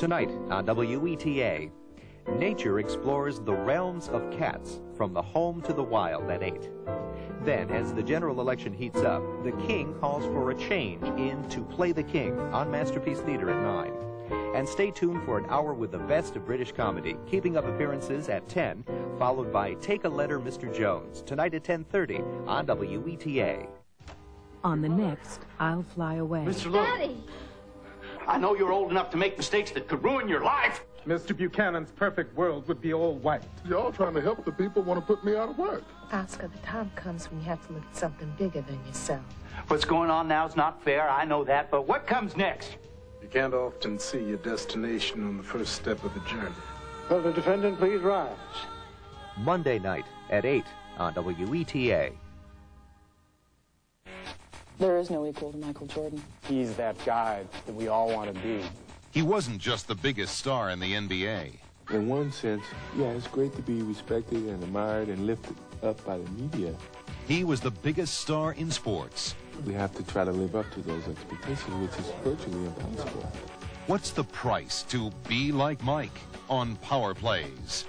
Tonight on WETA, nature explores the realms of cats from the home to the wild at 8. Then, as the general election heats up, the king calls for a change in To Play the King on Masterpiece Theater at 9. And stay tuned for an hour with the best of British comedy, keeping up appearances at 10, followed by Take a Letter, Mr. Jones, tonight at 10.30 on WETA. On the next, I'll Fly Away. Mr. Lowe. Daddy! I know you're old enough to make mistakes that could ruin your life. Mr. Buchanan's perfect world would be all white. Y'all trying to help the people want to put me out of work. Oscar, the time comes when you have to look at something bigger than yourself. What's going on now is not fair. I know that. But what comes next? You can't often see your destination on the first step of the journey. Will the defendant please rise? Monday night at 8 on WETA. There is no equal to Michael Jordan. He's that guy that we all want to be. He wasn't just the biggest star in the NBA. In one sense, yeah, it's great to be respected and admired and lifted up by the media. He was the biggest star in sports. We have to try to live up to those expectations, which is virtually impossible. What's the price to be like Mike on Power Plays?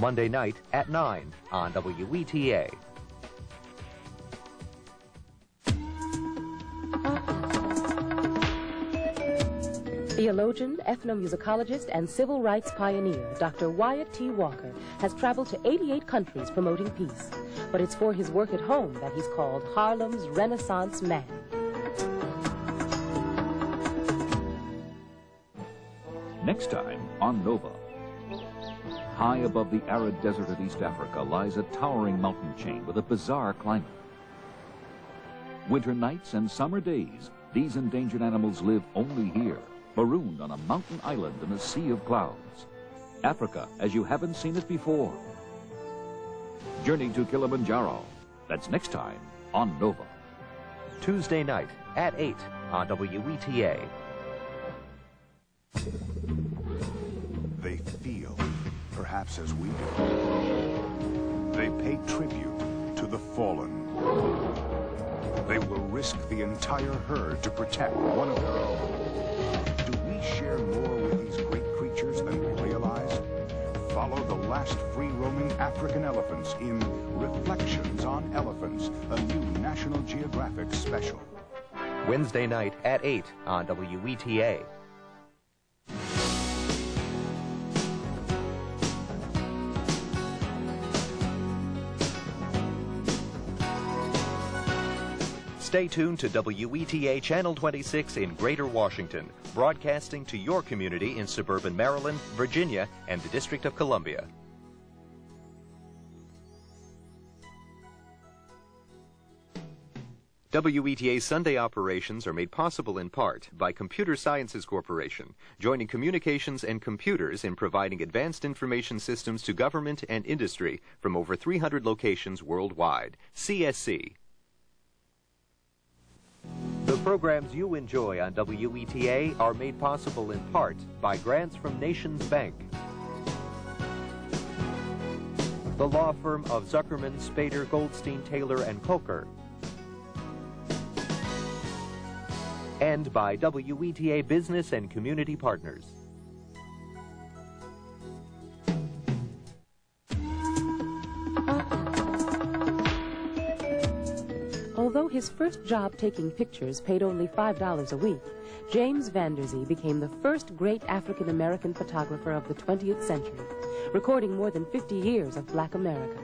Monday night at 9 on WETA. Theologian, ethnomusicologist, and civil rights pioneer Dr. Wyatt Tee Walker has traveled to 88 countries promoting peace. But it's for his work at home that he's called Harlem's Renaissance Man. Next time on Nova. High above the arid desert of East Africa lies a towering mountain chain with a bizarre climate. Winter nights and summer days, these endangered animals live only here, marooned on a mountain island in a sea of clouds. Africa as you haven't seen it before. Journey to Kilimanjaro. That's next time on Nova. Tuesday night at 8 on WETA. They feel, perhaps as we do. They pay tribute to the fallen. They will risk the entire herd to protect one of their own. Do we share more with these great creatures than we realize? Follow the last free-roaming African elephants in Reflections on Elephants, a new National Geographic special. Wednesday night at 8 on WETA. Stay tuned to WETA Channel 26 in Greater Washington, broadcasting to your community in suburban Maryland, Virginia, and the District of Columbia. WETA's Sunday operations are made possible in part by Computer Sciences Corporation, joining communications and computers in providing advanced information systems to government and industry from over 300 locations worldwide. CSC. The programs you enjoy on WETA are made possible in part by grants from NationsBank, the law firm of Zuckerman, Spaeder, Goldstein, Taylor, and Kolker, and by WETA Business and Community Partners. Although his first job taking pictures paid only $5 a week, James Van DerZee became the first great African American photographer of the 20th century, recording more than 50 years of black America.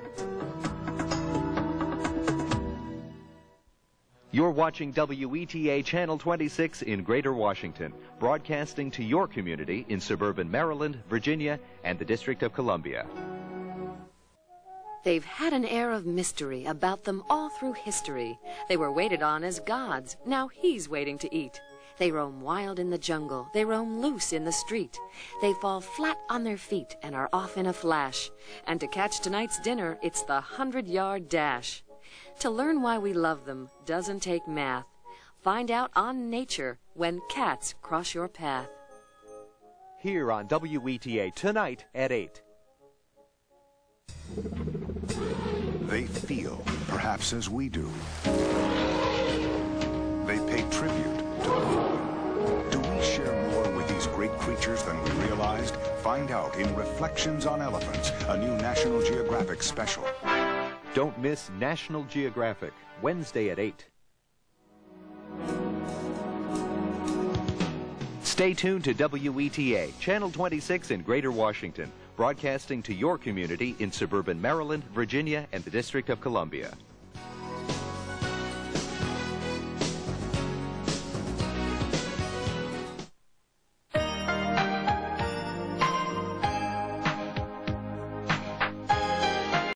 You're watching WETA Channel 26 in Greater Washington, broadcasting to your community in suburban Maryland, Virginia, and the District of Columbia. They've had an air of mystery about them all through history. They were waited on as gods. Now he's waiting to eat. They roam wild in the jungle. They roam loose in the street. They fall flat on their feet and are off in a flash. And to catch tonight's dinner, it's the hundred yard dash. To learn why we love them doesn't take math. Find out on nature when cats cross your path. Here on WETA tonight at 8. They feel, perhaps as we do. They pay tribute to the fallen. Do we share more with these great creatures than we realized? Find out in Reflections on Elephants, a new National Geographic special. Don't miss National Geographic, Wednesday at 8. Stay tuned to WETA, Channel 26 in Greater Washington, broadcasting to your community in suburban Maryland, Virginia, and the District of Columbia.